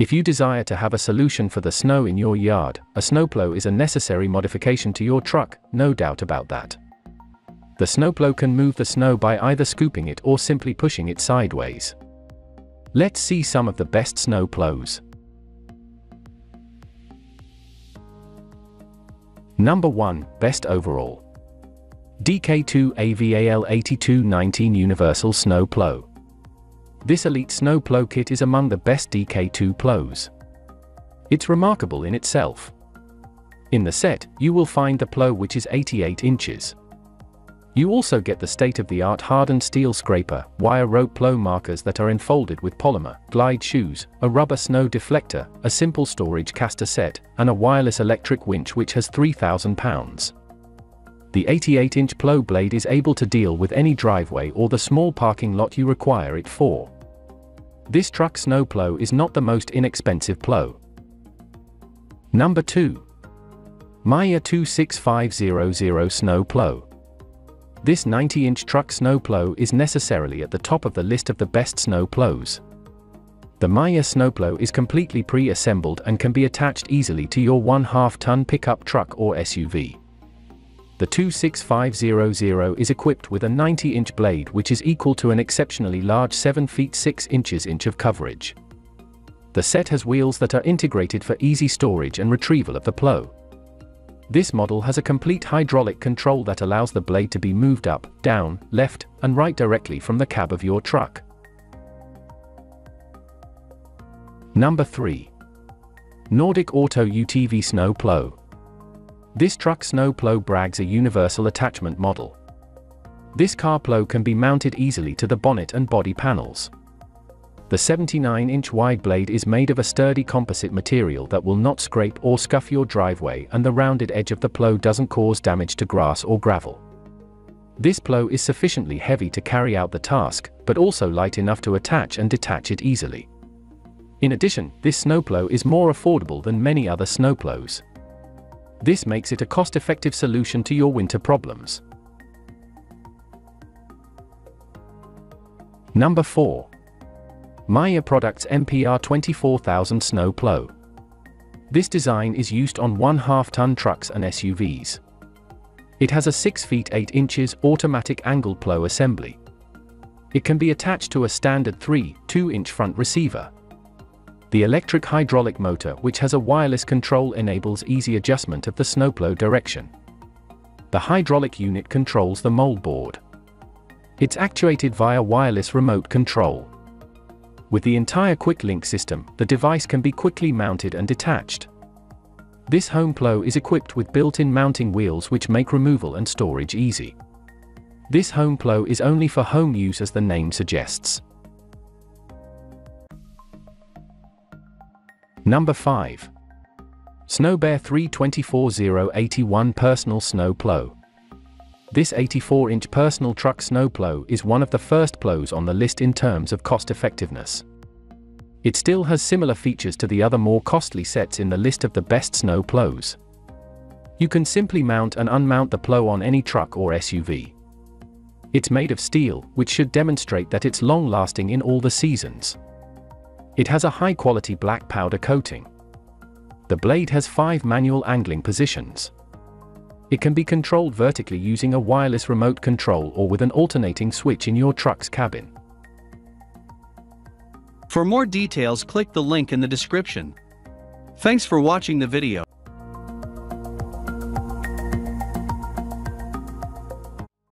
If you desire to have a solution for the snow in your yard, a snowplow is a necessary modification to your truck, no doubt about that. The snowplow can move the snow by either scooping it or simply pushing it sideways. Let's see some of the best snowplows. Number 1, Best Overall. DK2 AVAL 8219 Universal Snow Plow. This elite snow plow kit is among the best DK2 plows. It's remarkable in itself. In the set, you will find the plow which is 88 inches. You also get the state-of-the-art hardened steel scraper, wire rope plow markers that are enfolded with polymer, glide shoes, a rubber snow deflector, a simple storage caster set, and a wireless electric winch which has 3,000 pounds. The 88-inch plow blade is able to deal with any driveway or the small parking lot you require it for. This truck snow plow is not the most inexpensive plow. Number 2. Meyer 26500 Snow Plow. This 90-inch truck snow plow is necessarily at the top of the list of the best snow plows. The Meyer snowplow is completely pre-assembled and can be attached easily to your 1/2 ton pickup truck or SUV. The 26500 is equipped with a 90-inch blade which is equal to an exceptionally large 7 feet 6 inches inch of coverage. The set has wheels that are integrated for easy storage and retrieval of the plow. This model has a complete hydraulic control that allows the blade to be moved up, down, left, and right directly from the cab of your truck. Number 3. Nordic Auto UTV Snow Plow. This truck snow plow brags a universal attachment model. This car plow can be mounted easily to the bonnet and body panels. The 79-inch wide blade is made of a sturdy composite material that will not scrape or scuff your driveway and the rounded edge of the plow doesn't cause damage to grass or gravel. This plow is sufficiently heavy to carry out the task, but also light enough to attach and detach it easily. In addition, this snowplow is more affordable than many other snowplows. This makes it a cost-effective solution to your winter problems. Number 4. Meyer Products MPR 24000 Snow Plow. This design is used on 1 half ton trucks and SUVs. It has a 6 feet 8 inches automatic angle plow assembly. It can be attached to a standard 3, 2 inch front receiver. The electric hydraulic motor which has a wireless control enables easy adjustment of the snowplow direction. The hydraulic unit controls the moldboard. It's actuated via wireless remote control. With the entire quick-link system, the device can be quickly mounted and detached. This home plow is equipped with built-in mounting wheels which make removal and storage easy. This home plow is only for home use as the name suggests. Number 5. Snowbear 324081 Personal Snow Plow. This 84-inch personal truck snow plow is one of the first plows on the list in terms of cost effectiveness. It still has similar features to the other more costly sets in the list of the best snow plows. You can simply mount and unmount the plow on any truck or SUV. It's made of steel, which should demonstrate that it's long-lasting in all the seasons. It has a high-quality black powder coating. The blade has five manual angling positions. It can be controlled vertically using a wireless remote control or with an alternating switch in your truck's cabin. For more details click the link in the description. Thanks for watching the video.